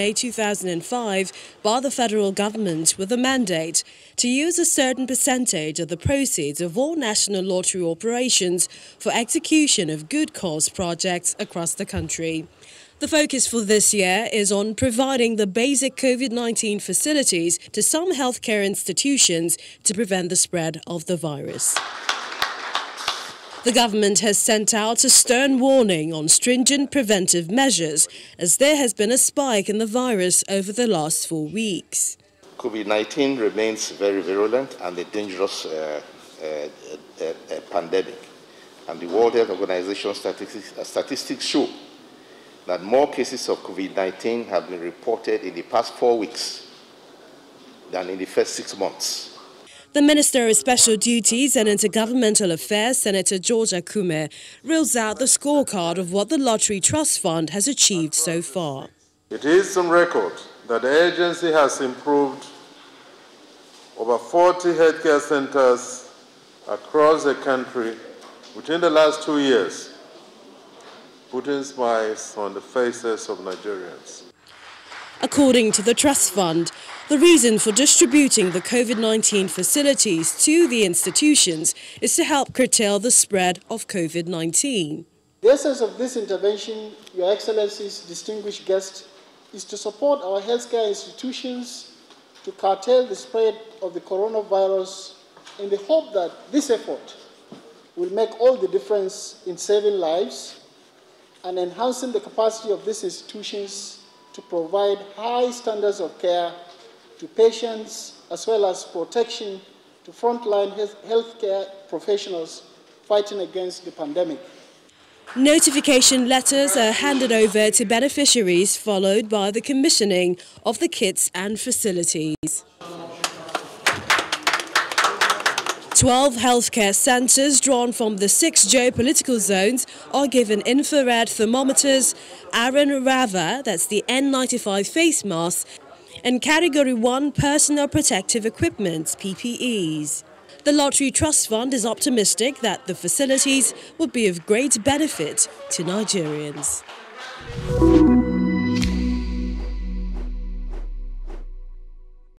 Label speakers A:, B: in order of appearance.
A: May 2005 by the federal government with a mandate to use a certain percentage of the proceeds of all national lottery operations for execution of good cause projects across the country. The focus for this year is on providing the basic COVID-19 facilities to some healthcare institutions to prevent the spread of the virus. The government has sent out a stern warning on stringent preventive measures as there has been a spike in the virus over the last four weeks.
B: COVID-19 remains very virulent and a dangerous uh, uh, uh, uh pandemic. And the World Health Organization statistics, uh, statistics show that more cases of COVID-19 have been reported in the past four weeks than in the first six months.
A: The Minister of Special Duties and Intergovernmental Affairs, Senator George Akume, reels out the scorecard of what the Lottery Trust Fund has achieved so far.
C: It is on record that the agency has improved over 40 healthcare centers across the country within the last two years, putting smiles on the faces of Nigerians.
A: According to the Trust Fund, the reason for distributing the COVID-19 facilities to the institutions is to help curtail the spread of COVID-19.
D: The essence of this intervention, Your Excellencies, distinguished guests, is to support our healthcare institutions to curtail the spread of the coronavirus in the hope that this effort will make all the difference in saving lives and enhancing the capacity of these institutions to provide high standards of care to patients as well as protection to frontline healthcare professionals fighting against the pandemic.
A: Notification letters are handed over to beneficiaries followed by the commissioning of the kits and facilities. 12 healthcare centres drawn from the six geopolitical zones are given infrared thermometers, Aaron Rava, that's the N95 face mask, and Category 1 personal protective equipment, PPEs. The Lottery Trust Fund is optimistic that the facilities will be of great benefit to Nigerians.